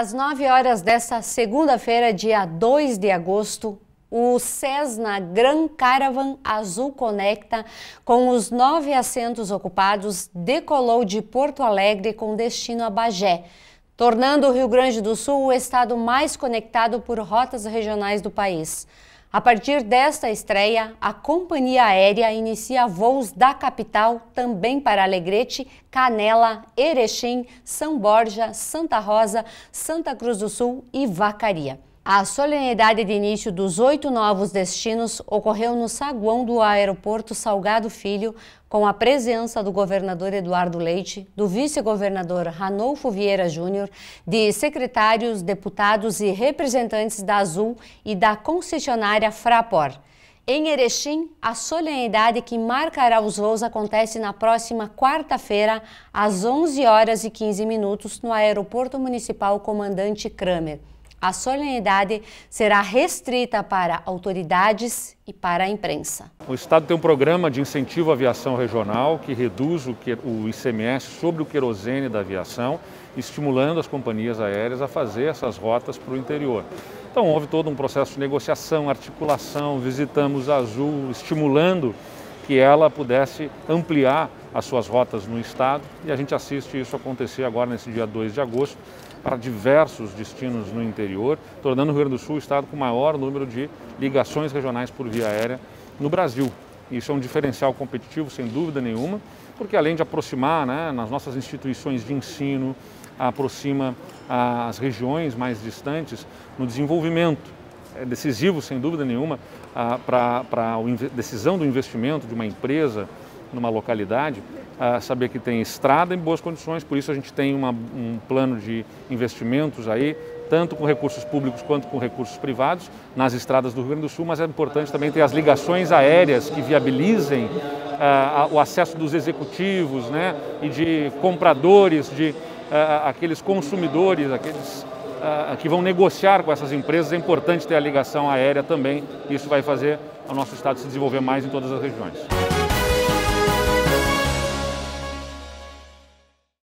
Às 9 horas desta segunda-feira, dia 2 de agosto, o Cessna Gran Caravan Azul Conecta, com os nove assentos ocupados, decolou de Porto Alegre com destino a Bagé, tornando o Rio Grande do Sul o estado mais conectado por rotas regionais do país. A partir desta estreia, a companhia aérea inicia voos da capital também para Alegrete, Canela, Erechim, São Borja, Santa Rosa, Santa Cruz do Sul e Vacaria. A solenidade de início dos oito novos destinos ocorreu no saguão do aeroporto Salgado Filho, com a presença do governador Eduardo Leite, do vice-governador Ranolfo Vieira Júnior, de secretários, deputados e representantes da Azul e da concessionária Fraport. Em Erechim, a solenidade que marcará os voos acontece na próxima quarta-feira, às 11 horas e 15 minutos, no Aeroporto Municipal Comandante Kramer. A solenidade será restrita para autoridades e para a imprensa. O Estado tem um programa de incentivo à aviação regional que reduz o, o ICMS sobre o querosene da aviação, estimulando as companhias aéreas a fazer essas rotas para o interior. Então houve todo um processo de negociação, articulação, visitamos a Azul, estimulando que ela pudesse ampliar as suas rotas no estado e a gente assiste isso acontecer agora nesse dia 2 de agosto para diversos destinos no interior, tornando o Rio Grande do Sul o estado com o maior número de ligações regionais por via aérea no Brasil. Isso é um diferencial competitivo, sem dúvida nenhuma, porque além de aproximar né, nas nossas instituições de ensino, aproxima as regiões mais distantes no desenvolvimento. É decisivo, sem dúvida nenhuma, para a decisão do investimento de uma empresa numa localidade, saber que tem estrada em boas condições, por isso a gente tem uma, um plano de investimentos aí, tanto com recursos públicos quanto com recursos privados, nas estradas do Rio Grande do Sul, mas é importante também ter as ligações aéreas que viabilizem uh, o acesso dos executivos né, e de compradores, de uh, aqueles consumidores, aqueles uh, que vão negociar com essas empresas. É importante ter a ligação aérea também, isso vai fazer o nosso estado se desenvolver mais em todas as regiões.